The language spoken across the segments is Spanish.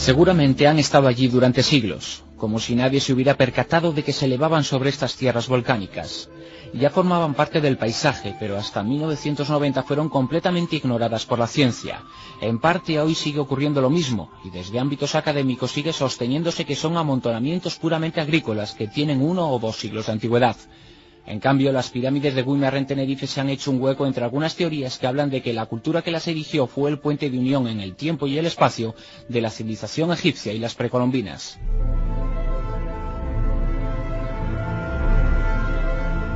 Seguramente han estado allí durante siglos, como si nadie se hubiera percatado de que se elevaban sobre estas tierras volcánicas. Ya formaban parte del paisaje, pero hasta 1990 fueron completamente ignoradas por la ciencia. En parte hoy sigue ocurriendo lo mismo, y desde ámbitos académicos sigue sosteniéndose que son amontonamientos puramente agrícolas que tienen uno o dos siglos de antigüedad. En cambio, las pirámides de Guimar en Tenerife se han hecho un hueco entre algunas teorías que hablan de que la cultura que las erigió fue el puente de unión en el tiempo y el espacio de la civilización egipcia y las precolombinas.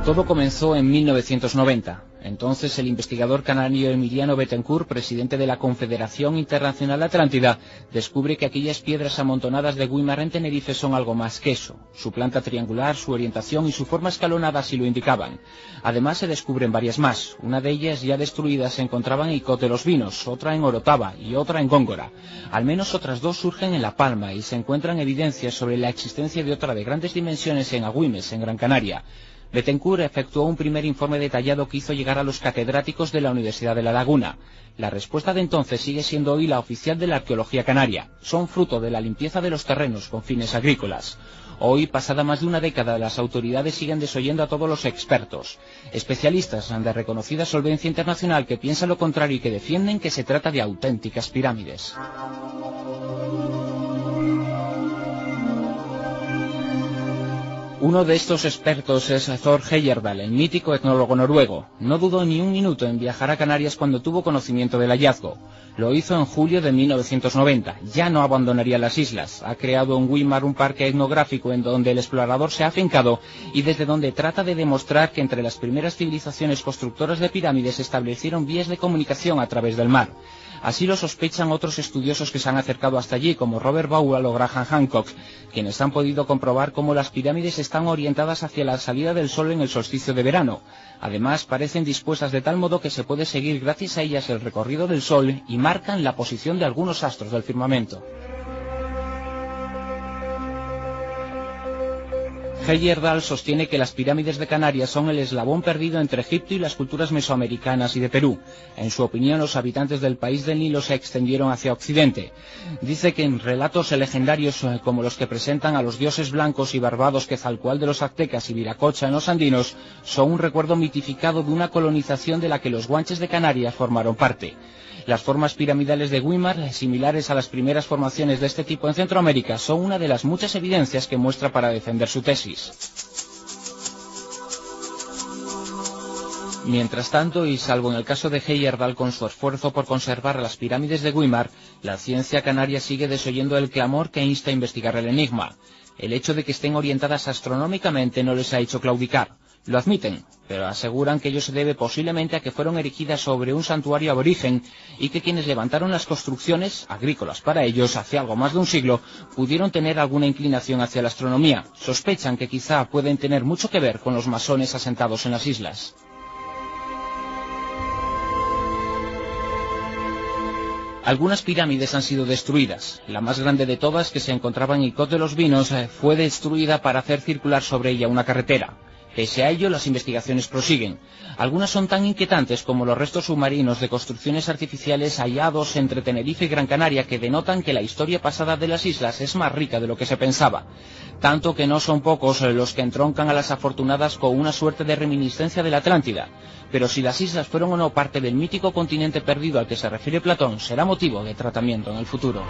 Todo comenzó en 1990. Entonces el investigador canario Emiliano Betancourt, presidente de la Confederación Internacional Atlántida, descubre que aquellas piedras amontonadas de Guimar en Tenerife son algo más que eso. Su planta triangular, su orientación y su forma escalonada así lo indicaban. Además se descubren varias más. Una de ellas ya destruidas se encontraba en Icote los Vinos, otra en Orotava y otra en Góngora. Al menos otras dos surgen en La Palma y se encuentran evidencias sobre la existencia de otra de grandes dimensiones en Agüimes, en Gran Canaria. Betancourt efectuó un primer informe detallado que hizo llegar a los catedráticos de la Universidad de La Laguna. La respuesta de entonces sigue siendo hoy la oficial de la arqueología canaria. Son fruto de la limpieza de los terrenos con fines agrícolas. Hoy, pasada más de una década, las autoridades siguen desoyendo a todos los expertos. Especialistas de reconocida solvencia internacional que piensan lo contrario y que defienden que se trata de auténticas pirámides. Uno de estos expertos es Thor Heyerdahl, el mítico etnólogo noruego. No dudó ni un minuto en viajar a Canarias cuando tuvo conocimiento del hallazgo. Lo hizo en julio de 1990. Ya no abandonaría las islas. Ha creado en Weimar un parque etnográfico en donde el explorador se ha afincado y desde donde trata de demostrar que entre las primeras civilizaciones constructoras de pirámides establecieron vías de comunicación a través del mar. Así lo sospechan otros estudiosos que se han acercado hasta allí, como Robert Bowell o Graham Hancock, quienes han podido comprobar cómo las pirámides están orientadas hacia la salida del sol en el solsticio de verano. Además, parecen dispuestas de tal modo que se puede seguir gracias a ellas el recorrido del sol y marcan la posición de algunos astros del firmamento. Heyerdahl sostiene que las pirámides de Canarias son el eslabón perdido entre Egipto y las culturas mesoamericanas y de Perú. En su opinión, los habitantes del país del Nilo se extendieron hacia Occidente. Dice que en relatos legendarios eh, como los que presentan a los dioses blancos y barbados Quetzalcoatl de los aztecas y Viracocha en los andinos, son un recuerdo mitificado de una colonización de la que los guanches de Canarias formaron parte. Las formas piramidales de Weimar, similares a las primeras formaciones de este tipo en Centroamérica, son una de las muchas evidencias que muestra para defender su tesis. Mientras tanto, y salvo en el caso de Heyerdahl con su esfuerzo por conservar las pirámides de Weimar, la ciencia canaria sigue desoyendo el clamor que insta a investigar el enigma. El hecho de que estén orientadas astronómicamente no les ha hecho claudicar. Lo admiten, pero aseguran que ello se debe posiblemente a que fueron erigidas sobre un santuario aborigen y que quienes levantaron las construcciones, agrícolas para ellos, hace algo más de un siglo, pudieron tener alguna inclinación hacia la astronomía. Sospechan que quizá pueden tener mucho que ver con los masones asentados en las islas. Algunas pirámides han sido destruidas. La más grande de todas, que se encontraba en Icot de los Vinos, eh, fue destruida para hacer circular sobre ella una carretera. Pese a ello, las investigaciones prosiguen. Algunas son tan inquietantes como los restos submarinos de construcciones artificiales hallados entre Tenerife y Gran Canaria que denotan que la historia pasada de las islas es más rica de lo que se pensaba. Tanto que no son pocos los que entroncan a las afortunadas con una suerte de reminiscencia de la Atlántida. Pero si las islas fueron o no parte del mítico continente perdido al que se refiere Platón, será motivo de tratamiento en el futuro.